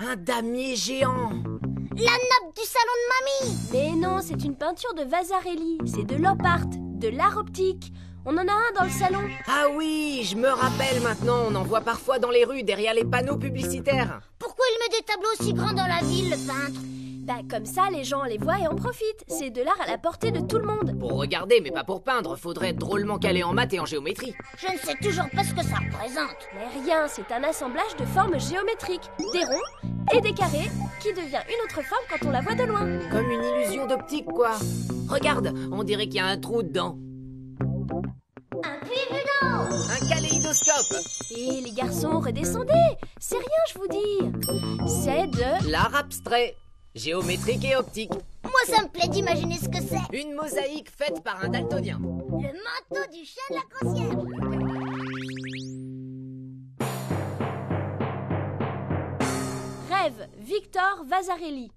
Un damier géant La nappe du salon de mamie Mais non, c'est une peinture de Vasarely. C'est de l'op art, de l'art optique. On en a un dans le salon. Ah oui, je me rappelle maintenant, on en voit parfois dans les rues, derrière les panneaux publicitaires. Pourquoi il met des tableaux aussi grands dans la ville, le peintre? Bah comme ça, les gens les voient et en profitent. C'est de l'art à la portée de tout le monde. Pour regarder, mais pas pour peindre, faudrait être drôlement calé en maths et en géométrie. Je ne sais toujours pas ce que ça représente. Mais rien, c'est un assemblage de formes géométriques, des ronds et des carrés, qui devient une autre forme quand on la voit de loin. Comme une illusion d'optique, quoi. Regarde, on dirait qu'il y a un trou dedans. Un puits d'eau Un kaléidoscope Et les garçons, redescendez C'est rien, je vous dis C'est de... L'art abstrait, géométrique et optique. Moi, ça me plaît d'imaginer ce que c'est. Une mosaïque faite par un daltonien. Le manteau du chien de la concierge. Rêve, Victor Vasarely.